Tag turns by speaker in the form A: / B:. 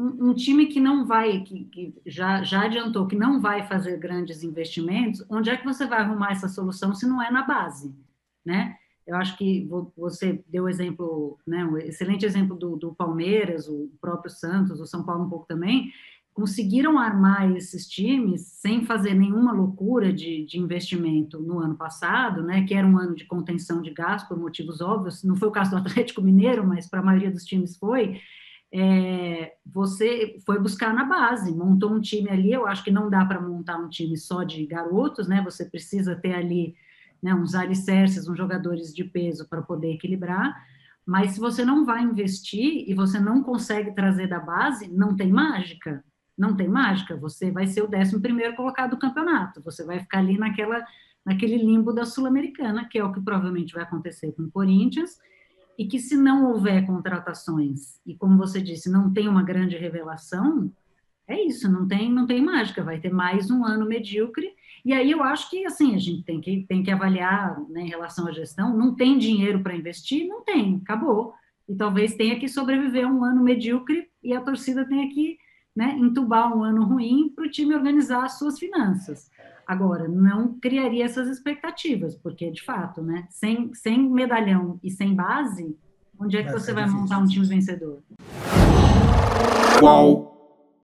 A: um, um time que não vai, que, que, já, já adiantou que não vai fazer grandes investimentos, onde é que você vai arrumar essa solução se não é na base, né? Eu acho que você deu exemplo, né, um excelente exemplo do, do Palmeiras, o próprio Santos, o São Paulo um pouco também, conseguiram armar esses times sem fazer nenhuma loucura de, de, investimento no ano passado, né, que era um ano de contenção de gastos por motivos óbvios, não foi o caso do Atlético Mineiro, mas para a maioria dos times foi, é, você foi buscar na base, montou um time ali, eu acho que não dá para montar um time só de garotos, né, você precisa ter ali né, uns alicerces, uns jogadores de peso para poder equilibrar, mas se você não vai investir e você não consegue trazer da base, não tem mágica, não tem mágica, você vai ser o 11 primeiro colocado do campeonato, você vai ficar ali naquela, naquele limbo da Sul-Americana, que é o que provavelmente vai acontecer com o Corinthians, e que se não houver contratações, e como você disse, não tem uma grande revelação, é isso, não tem, não tem mágica, vai ter mais um ano medíocre, e aí eu acho que, assim, a gente tem que, tem que avaliar né, em relação à gestão, não tem dinheiro para investir? Não tem, acabou. E talvez tenha que sobreviver um ano medíocre e a torcida tenha que né, entubar um ano ruim para o time organizar as suas finanças. Agora, não criaria essas expectativas, porque, de fato, né, sem, sem medalhão e sem base, onde é que vai você vai montar um time vencedor?
B: Qual